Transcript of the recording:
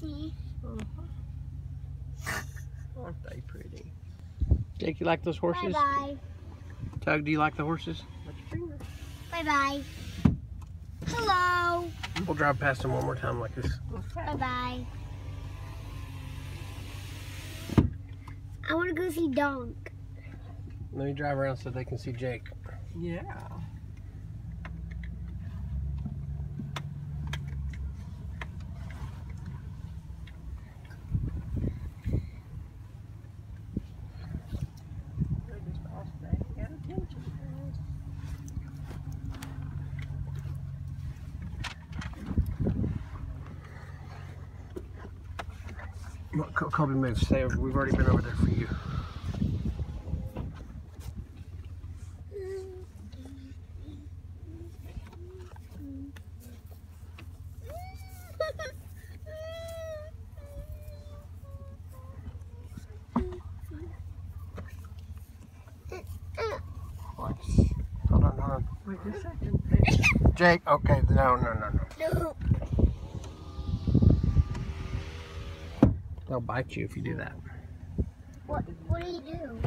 See? Aren't they pretty? Jake, you like those horses? Bye-bye. Tug, do you like the horses? Bye-bye. Hello. We'll drive past them one more time like this. Bye-bye. I want to go see Donk. Let me drive around so they can see Jake. Yeah. Kobe move. Stay over. We've already been over there for you. Hold on, hold on. Wait a second. Jake, okay, no, no, no, no. No. They'll bite you if you do that. What, what do you do?